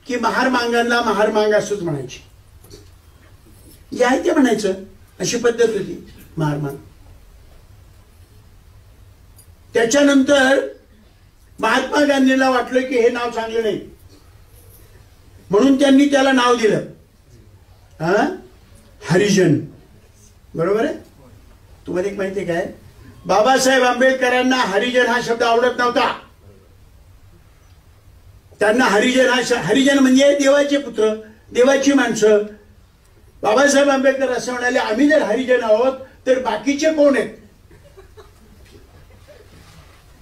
की महार मांगांना महार मांग असंच म्हणायची. जे आहे ते म्हणायचं. अशी पद्धत होती. महार मांग. त्याच्यानंतर महात्मा गांधींना वाटलं की हे नाव चांगलं नाही. म्हणून त्यांनी त्याला नाव दिलं. हा? हरिजन. बरोबर आहे? तुम्हाला एक माहिती आहे काय? बाबासाहेब आंबेडकरांना हरिजन हा शब्द आवडत नव्हता. त्यांना हरिजन हा हरिजन म्हणजे देवाचे पुत्र देवाची माणसं. बाबासाहेब आंबेडकर असं म्हणाले आम्ही जर हरिजन आहोत तर बाकीचे कोण आहेत?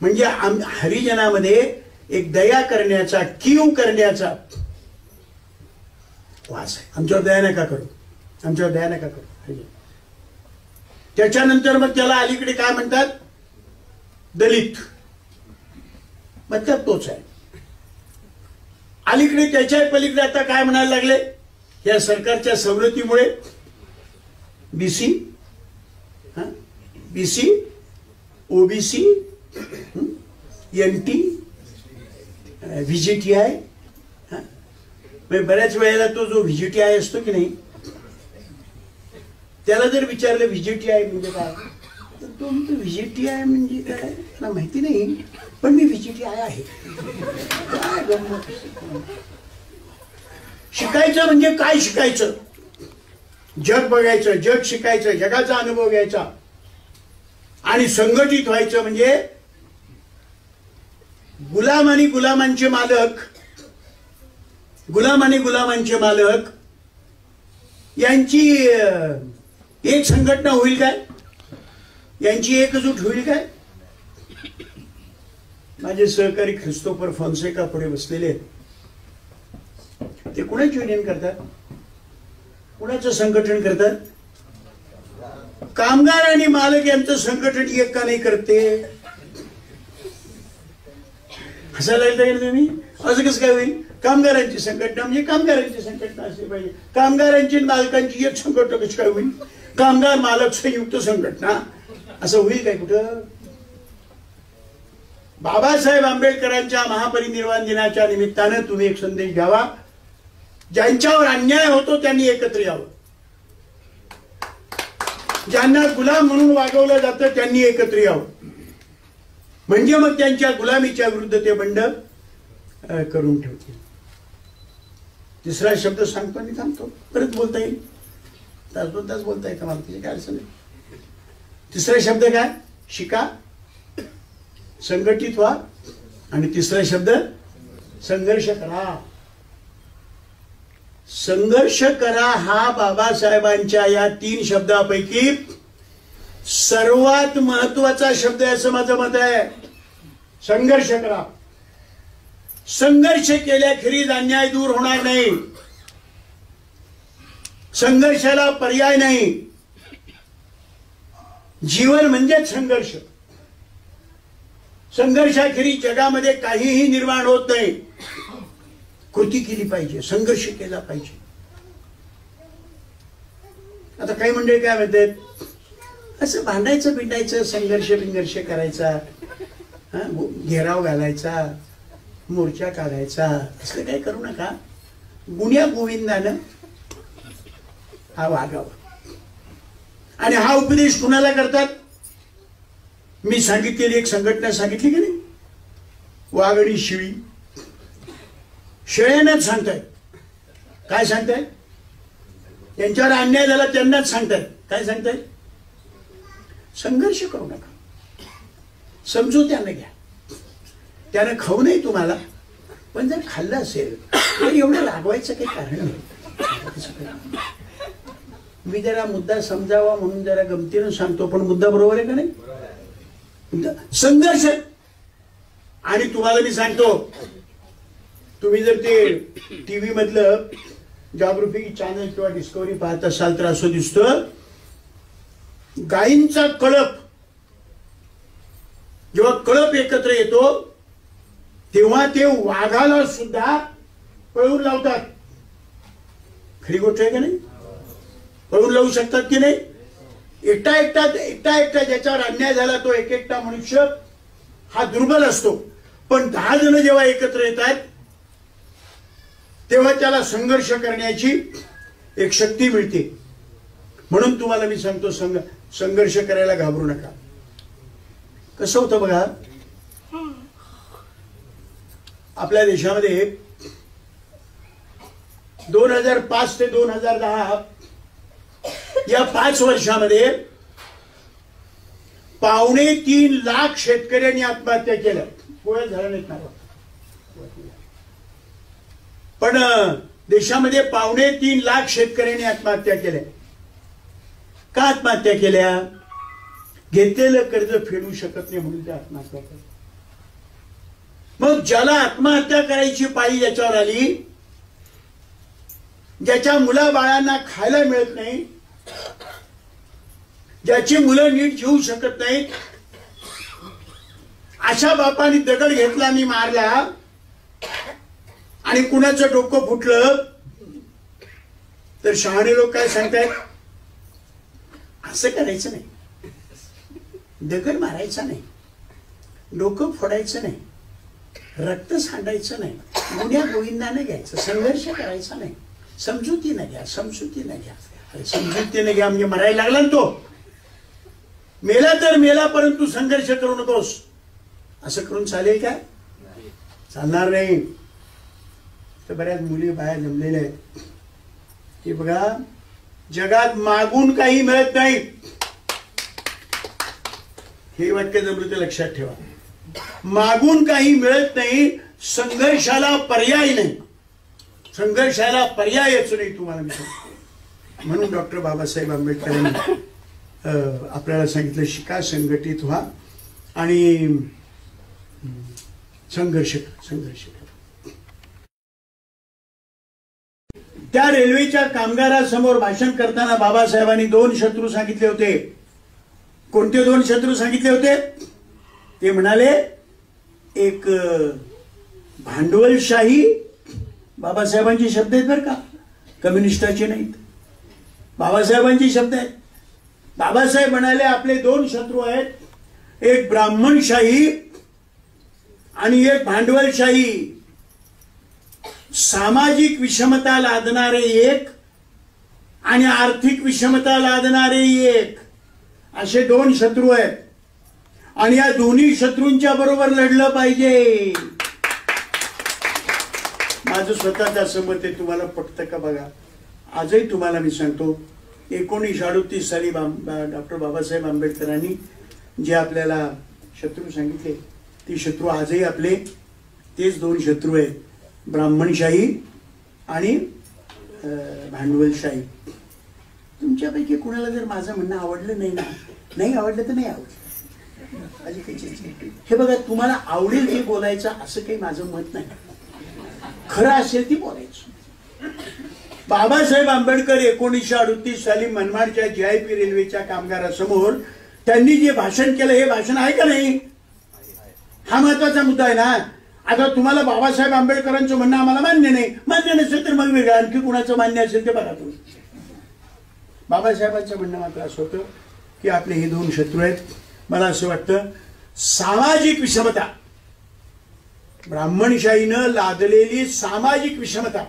म्हणजे आम- हरिजनामध्ये एक दया करण्याचा कीव करण्याचा वास आहे. आमच्यावर दया नका करू. आमच्यावर दया नका करू हरिजन. त्याच्यानंतर मग त्याला अलीकडे काय म्हणतात? दलित. मतलब तोच आहे. अलीकडे त्याच्या पलीकडे आता काय म्हणायला लागले? या सरकारच्या सवलतीमुळे BC BC OBC N T VJTI बऱ्याच वेळेला तो जो व्हीजीटीआय असतो की नाही त्याला जर विचारलं व्हीजीटीआय म्हणजे काय? तर तो म्हणतो व्हीजीटीआय म्हणजे काय? मला माहिती नाही. पण मी व्हीजीटीआय आहे. काय गंमत. शिकायचं म्हणजे काय शिकायचं? जग बघायचं जग शिकायचं जगाचा अनुभव घ्यायचा. आणि संघटित व्हायचं म्हणजे गुलाम आणि गुलामांचे मालक गुलाम आणि गुलामांचे मालक यांची एक संघटना होईल काय? यांची एकजूट होईल काय? माझे सहकारी ख्रिस्तोफर फॉन्सेका पुढे बसलेले आहेत. ते कुणाची युनियन करतात? कुणाचं संघटन करतात? कामगार आणि मालक यांचं संघटन एक का नाही करते? हसायला लागलं तुम्ही? असं कसं काय होईल? कामगारांची संघटना म्हणजे कामगारांची संघटना असली पाहिजे. कामगारांची मालकांची एक संघटना कशी काय होईल? कामगार मालक संयुक्त संघटना. असं होईल काय कुठं? बाबासाहेब आंबेडकरांच्या महापरिनिर्वाण दिनाच्या निमित्तानं तुम्ही एक संदेश घ्यावा ज्यांच्यावर अन्याय होतो त्यांनी एकत्र यावं. ज्यांना गुलाम म्हणून वागवलं जातं त्यांनी एकत्र यावं. म्हणजे मग त्यांच्या गुलामीच्या विरुद्ध ते बंड करून ठेवतील. तिसरा शब्द सांगतो आणि थांबतो. परत बोलता येईल. तास दोन तास बोलता येतं मला त्याची काय अडचण नाही तिसरा शब्द काय? शिका. संघटित व्हा. आणि तिसरा शब्द संघर्ष करा. संघर्ष करा हा बाबासाहेबांच्या या तीन शब्दापैकी सर्वात महत्त्वाचा शब्द आहे असं माझं मत आहे. संघर्ष करा. संघर्ष केल्याखेरीज अन्याय दूर होणार नाही. संघर्षाला पर्याय नाही. जीवन म्हणजेच संघर्ष. संघर्षाखेरी जगामध्ये काहीही निर्माण होत नाही. कृती केली पाहिजे संघर्ष केला पाहिजे. आता काही मंडळी काय म्हणतात? असं भांडायचं भिंडायचं संघर्ष बिंघर्ष करायचा हा, घेराव घालायचा मोर्चा काढायचा असं काही करू नका. गुन्ह्या गोविंदानं हा वागावा. आणि हा उपदेश कुणाला करतात? मी सांगितलेली एक संघटना सांगितली की नाही? वाघणी शिळी. शेळ्यांनाच सांगताय. काय सांगताय? त्यांच्यावर अन्याय झाला त्यांनाच सांगताय. काय सांगताय? संघर्ष करू नका. समजू त्यानं घ्या. त्यानं खाऊ नये तुम्हाला. पण जर खाल्लं असेल तर एवढं रागवायचं काही कारण नाही. मी जरा मुद्दा समजावा म्हणून जरा गमतीनं सांगतो पण मुद्दा बरोबर आहे का नाही? संघर्ष. आणि तुम्हाला मी सांगतो तुम्ही जर ते टीव्ही मधलं जागृती चॅनल किंवा डिस्कवरी पाहत असाल तर असं दिसतं गायींचा कळप जेव्हा कळप एकत्र येतो तेव्हा ते वाघाला सुद्धा पळवून लावतात. खरी गोष्ट आहे का नाही? पळवून लावू शकतात की नाही? एकटा एकटा एकटा एकटा ज्याच्यावर अन्याय झाला तो एक एकटा मनुष्य हा दुर्बल असतो. पण दहा जण जेव्हा एकत्र येतात तेव्हा त्याला संघर्ष करण्याची एक शक्ती मिळते. म्हणून तुम्हाला मी सांगतो संघ संघर्ष करायला घाबरू नका. कसं होतं बघा? आपल्या देशामध्ये दोन हजार पाच ते दोन हजार दहा या पाच वर्षामध्ये पावणे तीन लाख शेतकऱ्यांनी आत्महत्या केल्या. गोळ्या झाल्या नाहीत ना. पण देशामध्ये पावणे तीन लाख शेतकऱ्यांनी आत्महत्या केल्या. का आत्महत्या केल्या? घेतलेलं कर्ज फेडू शकत नाही म्हणून ते आत्महत्या केल्या मग ज्याला आत्महत्या करायची पाळी याच्यावर आली ज्याच्या मुलाबाळांना खायला मिळत नाही ज्याची मुलं नीट घेऊ शकत नाहीत अशा बापाने दगड घेतला आणि मारला. आणि कुणाचं डोकं फुटलं तर शहाणे लोक काय सांगतायत? असं करायचं नाही. दगड मारायचा नाही. डोकं फोडायचं नाही. रक्त सांडायचं नाही. गुन्ह्या गोविंदाने घ्यायचं. संघर्ष करायचा नाही. समजुतीनं घ्या समजुतीनं घ्या. अरे समजुतीनं घ्या म्हणजे मरायला लागला ना तो. मेला तर मेला परंतु संघर्ष करू नकोस. असं करून चालेल का? चालणार नाही. तर बऱ्याच मुली बाहेर जमलेल्या आहेत. की बघा जगात मागून काही मिळत नाही. हे वाक्य जमलं ते लक्षात ठेवा. मागून काही मिळत नाही संघर्षाला पर्याय नाही. संघर्षाला पर्यायच नाही तुम्हाला मी सांगतो. म्हणून डॉक्टर बाबासाहेब आंबेडकरांनी आपल्याला सांगितलं शिका संघटित व्हा आणि संघर्ष संघर्ष त्या रेल्वेच्या कामगारासमोर भाषण करताना बाबासाहेबांनी दोन शत्रू सांगितले होते. कोणते दोन शत्रू सांगितले होते? ते म्हणाले एक भांडवलशाही बाबासाहेबांचे शब्द आहेत बरं का. कम्युनिस्टाचे नाहीत. बाबासाहेबांचे शब्द आहेत. बाबासाहेब म्हणाले आपले दोन शत्रू आहेत. एक ब्राह्मणशाही आणि एक भांडवलशाही. सामाजिक विषमता लादणारे एक आणि आर्थिक विषमता लादणारे एक. असे दोन शत्रू आहेत. आणि या दोन्ही शत्रूंच्या बरोबर लढलं पाहिजे. माझं स्वतःचं असं मत आहे तुम्हाला पटतं का बघा? आजही तुम्हाला मी सांगतो एकोणीसशे अडोतीस साली बा डॉक्टर बाबासाहेब आंबेडकरांनी जे आपल्याला शत्रू सांगितले ते शत्रू आजही आपले तेच दोन शत्रू आहेत. ब्राह्मणशाही आणि भांडवलशाही. तुमच्यापैकी कुणाला जर माझं म्हणणं आवडलं नाही ना नाही आवडलं तर नाही आवडलं. काही हे बघा तुम्हाला आवडेल हे बोलायचं असं काही माझं मत नाही. खरं असेल ती बोलायचं. बाबासाहेब आंबेडकर एकोणीसशे अडतीस साली मनमाडच्या जी आय पी रेल्वेच्या कामगारासमोर त्यांनी जे भाषण केलं हे भाषण आहे का नाही? हा महत्त्वाचा मुद्दा आहे ना. आता तुम्हाला बाबासाहेब आंबेडकरांचं म्हणणं आम्हाला मान्य नाही. मान्य नसेल तर मग वेगळं. आणखी कुणाचं मान्य असेल ते बघा तुम्ही. बाबासाहेबांचं म्हणणं मात्र असं होतं की आपले हे दोन शत्रू आहेत. मला असं वाटतं सामाजिक विषमता ब्राह्मणशाहीनं लादलेली सामाजिक विषमता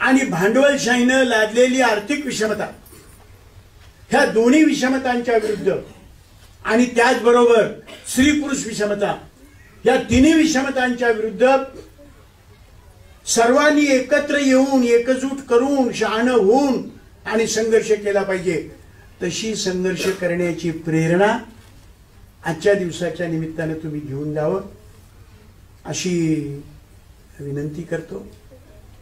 आणि भांडवलशाहीनं लादलेली आर्थिक विषमता ह्या दोन्ही विषमतांच्या विरुद्ध आणि त्याचबरोबर स्त्री पुरुष विषमता या तिन्ही विषमतांच्या विरुद्ध सर्वांनी एकत्र येऊन एकजूट करून शहाणं होऊन आणि संघर्ष केला पाहिजे. तशी संघर्ष करण्याची प्रेरणा आजच्या दिवसाच्या निमित्तानं तुम्ही घेऊन जावं. अशी विनंती करतो.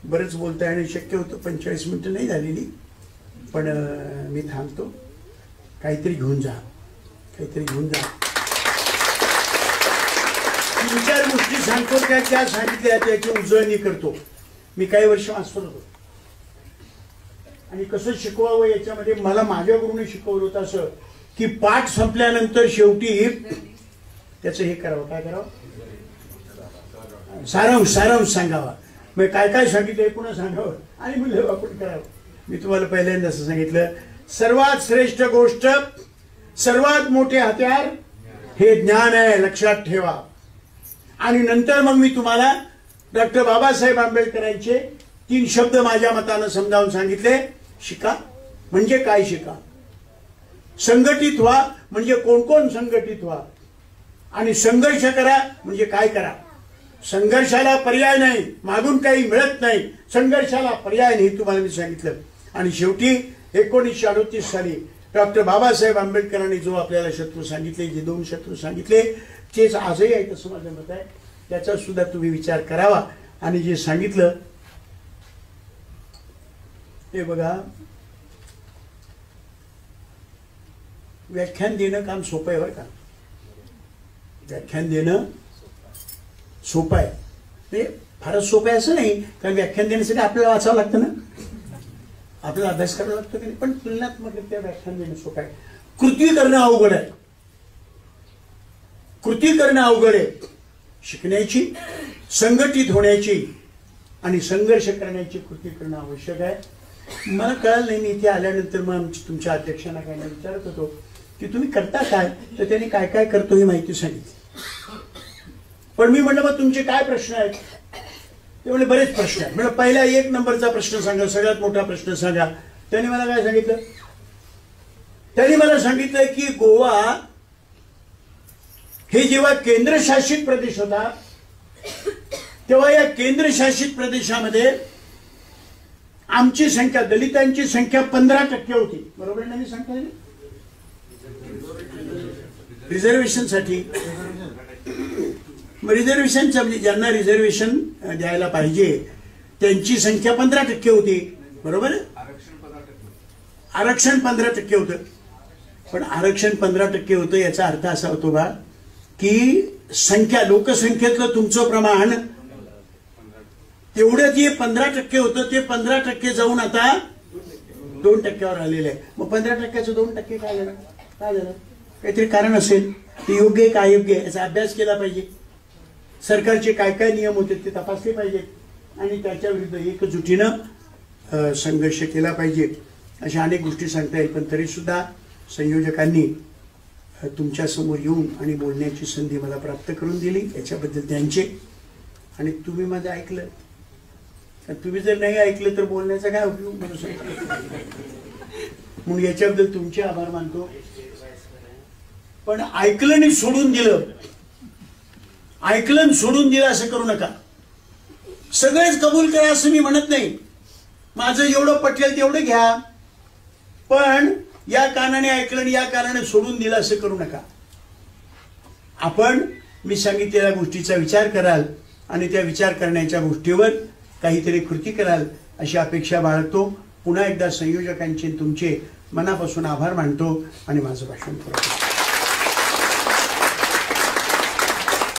बरंच बोलता येणं शक्य होतं पंचेचाळीस मिनटं नाही झालेली पण मी थांबतो. काहीतरी घेऊन जा. काहीतरी घेऊन जा. तीन चार गोष्टी सांगतो त्या त्या सांगितल्या त्याची उजळणी करतो. मी काही वर्ष मास्तर होतो आणि कसं शिकवावं याच्यामध्ये मला माझ्या गुरुने शिकवलं होतं असं की पाठ संपल्यानंतर शेवटी त्याचं हे करावं. काय करावं? सारांश सारांश सांगावा. मग काय काय सांगितलं हे पुन्हा सांगावं. आणि मुलं वापर करावं. मी तुम्हाला पहिल्यांदा असं सांगितलं सर्वात श्रेष्ठ गोष्ट सर्वात मोठे हत्यार हे ज्ञान आहे लक्षात ठेवा. आणि नंतर मग मी तुम्हाला डॉक्टर बाबासाहेब आंबेडकरांचे तीन शब्द माझ्या मतानं समजावून सांगितले. शिका. म्हणजे काय शिका? संघटित व्हा म्हणजे कोण कोण संघटित व्हा? आणि संघर्ष करा म्हणजे काय करा? संघर्षाला पर्याय नाही मागून काही मिळत नाही. संघर्षाला पर्याय नाही तुम्हाला मी सांगितलं. आणि शेवटी एकोणीसशे अडतीस साली डॉक्टर बाबासाहेब आंबेडकरांनी जो आपल्याला शत्रू सांगितले जे दोन शत्रू सांगितले तेच आजही आहे असं माझं मत आहे. त्याचा सुद्धा तुम्ही विचार करावा. आणि जे सांगितलं हे बघा व्याख्यान देणं काम सोपं आहे बरं का? व्याख्यान देणं सोपं आहे. ते फारच सोपं आहे असं नाही कारण व्याख्यान देण्यासाठी आपल्याला वाचावं लागतं ना. आपल्याला अभ्यास करावा लागतो की नाही पण तुलनात्मक त्या व्याख्यान देणं सोपं आहे. कृती करणं अवघड आहे. कृती करणं अवघड आहे. शिकण्याची संघटित होण्याची आणि संघर्ष करण्याची कृती करणं आवश्यक आहे. मला कळलं नाही मी इथे आल्यानंतर मग तुमच्या अध्यक्षांना काय नाही विचारत होतो की तुम्ही करता काय? तर त्यांनी काय काय करतो ही माहिती सांगितली. पण मी म्हटलं मग तुमचे काय प्रश्न आहेत? ते म्हणजे बरेच प्रश्न आहेत. म्हणजे पहिला एक नंबरचा प्रश्न सांगा सगळ्यात मोठा प्रश्न सांगा. त्यांनी मला काय सांगितलं? त्यांनी मला सांगितलं की गोवा हे जेव्हा केंद्रशासित प्रदेश होता तेव्हा या केंद्रशासित प्रदेशामध्ये आमची संख्या दलितांची संख्या पंधरा टक्के होती. बरोबर नाही सांगता रिझर्वेशनसाठी. रिझर्वेशनच्या म्हणजे ज्यांना रिझर्वेशन द्यायला पाहिजे त्यांची संख्या पंधरा टक्के होती. बरोबर? आरक्षण पंधरा टक्के होतं. पण आरक्षण पंधरा टक्के होतं याचा अर्थ असा होतो बा की संख्या लोकसंख्येतलं तुमचं प्रमाण तेवढं जे पंधरा टक्के होतं ते पंधरा टक्के जाऊन आता दोन टक्क्यावर आलेलं आहे. मग पंधरा टक्क्याचं दोन टक्के काय झालं? काय झालं? काहीतरी कारण असेल. ते योग्य आहे का अयोग्य आहे? याचा अभ्यास केला पाहिजे. सरकारचे काय काय नियम होते ते तपासले पाहिजेत आणि त्याच्या विरुद्ध एकजुटीनं संघर्ष केला पाहिजे. अशा अनेक गोष्टी सांगता येईल पण तरीसुद्धा संयोजकांनी तुमच्यासमोर येऊन आणि बोलण्याची संधी मला प्राप्त करून दिली. याच्याबद्दल त्यांचे आणि तुम्ही माझं ऐकलं. तुम्ही जर नाही ऐकलं तर बोलण्याचा काय उपयोग म्हणू सांगा? म्हणून याच्याबद्दल तुमचे आभार मानतो. पण ऐकलं आणि सोडून दिलं ऐकलं सोडून दिलं असं करू नका. सगळेच कबूल करा असं मी म्हणत नाही. माझं एवढं पटेल तेवढं घ्या. पण या कानाने ऐकलं आणि या कानाने सोडून दिलं असं करू नका. आपण मी सांगितलेल्या गोष्टीचा विचार कराल आणि त्या विचार करण्याच्या गोष्टीवर काहीतरी कृती कराल अशी अपेक्षा बाळगतो. पुन्हा एकदा संयोजकांचे तुमचे मनापासून आभार मानतो आणि माझं भाषण करतो.